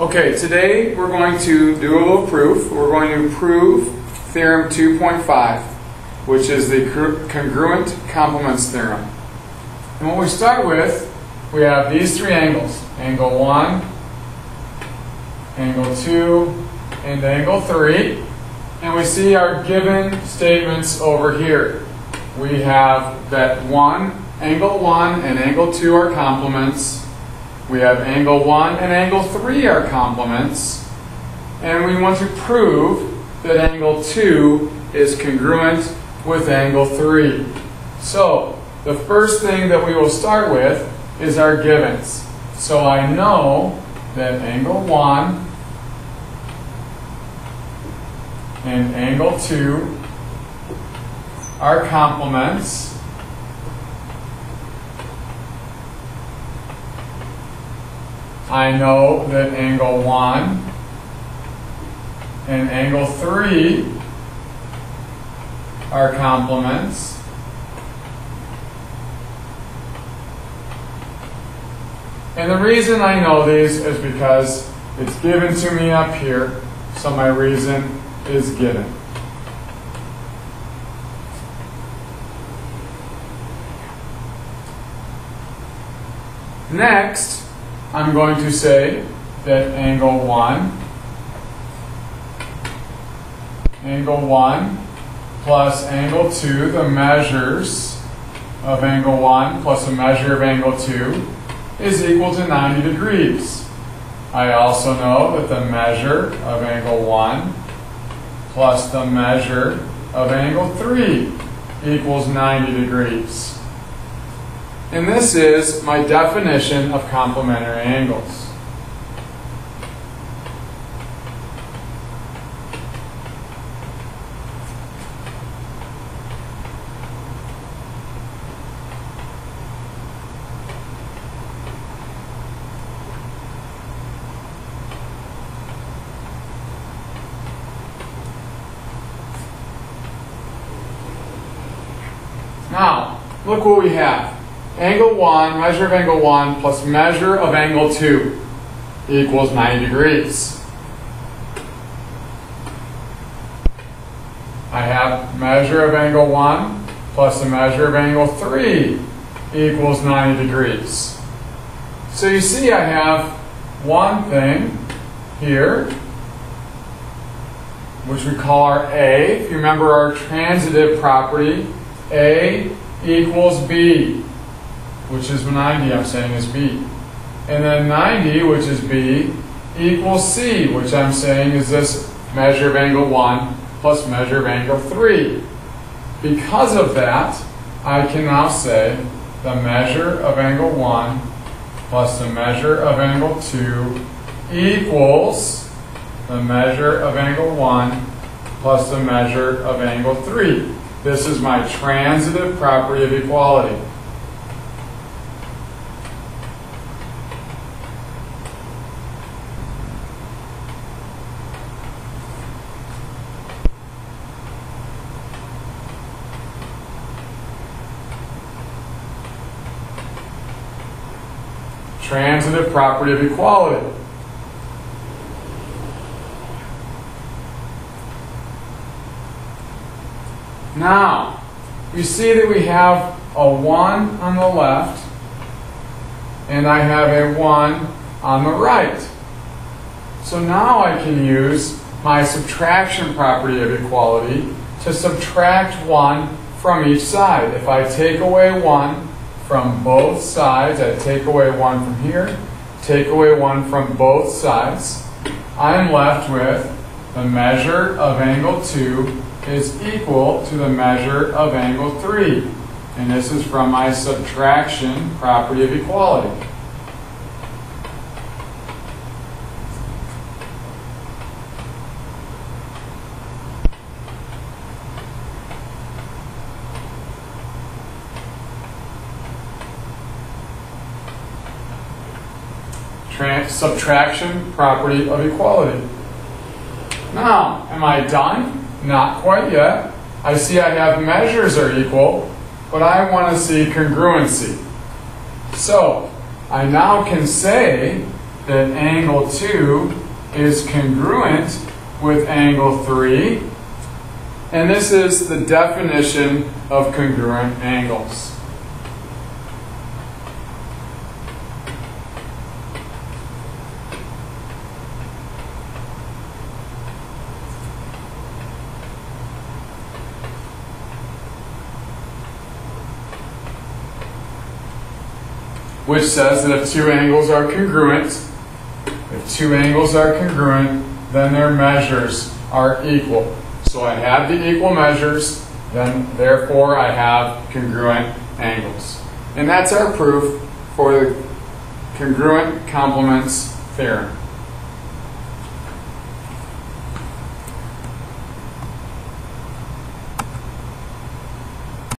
Okay, today we're going to do a little proof. We're going to prove theorem 2.5, which is the congruent complements theorem. And what we start with, we have these three angles angle 1, angle 2, and angle 3. And we see our given statements over here. We have that 1, angle 1, and angle 2 are complements. We have angle 1 and angle 3 are complements. And we want to prove that angle 2 is congruent with angle 3. So, the first thing that we will start with is our givens. So I know that angle 1 and angle 2 are complements. I know that angle 1 and angle 3 are complements. And the reason I know these is because it's given to me up here, so my reason is given. Next, I'm going to say that angle 1, angle 1 plus angle 2, the measures of angle 1 plus the measure of angle 2 is equal to 90 degrees. I also know that the measure of angle 1 plus the measure of angle 3 equals 90 degrees. And this is my definition of complementary angles. Now, look what we have. Angle 1, measure of angle 1, plus measure of angle 2 equals 90 degrees. I have measure of angle 1 plus the measure of angle 3 equals 90 degrees. So you see I have one thing here, which we call our A. If you remember our transitive property, A equals B, which is 90, I'm saying is B. And then 90, which is B, equals C, which I'm saying is this measure of angle 1 plus measure of angle 3. Because of that, I can now say the measure of angle 1 plus the measure of angle 2 equals the measure of angle 1 plus the measure of angle 3. This is my transitive property of equality. Transitive property of equality. Now, you see that we have a 1 on the left, and I have a 1 on the right. So now I can use my subtraction property of equality to subtract 1 from each side. If I take away 1 from both sides, I take away 1 from here, take away 1 from both sides, I'm left with the measure of angle 2 is equal to the measure of angle 3. And this is from my subtraction property of equality. Subtraction property of equality. Now, am I done? Not quite yet. I see I have measures are equal, but I want to see congruency. So, I now can say that angle 2 is congruent with angle 3. And this is the definition of congruent angles. Which says that if two angles are congruent, if two angles are congruent, then their measures are equal. So I have the equal measures, then therefore I have congruent angles. And that's our proof for the congruent complements theorem.